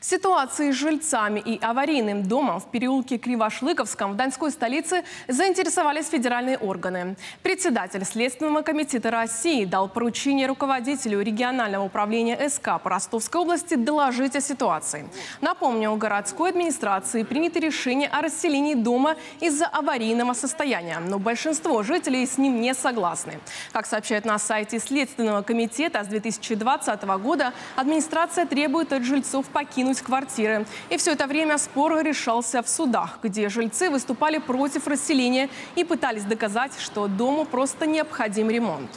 Ситуацией с жильцами и аварийным домом в переулке Кривошлыковском в Донской столице заинтересовались федеральные органы. Председатель Следственного комитета России дал поручение руководителю регионального управления СК по Ростовской области доложить о ситуации. Напомню, у городской администрации принято решение о расселении дома из-за аварийного состояния, но большинство жителей с ним не согласны. Как сообщают на сайте Следственного комитета, с 2020 года администрация требует от жильцов покинуть покинуть квартиры. И все это время спор решался в судах, где жильцы выступали против расселения и пытались доказать, что дому просто необходим ремонт.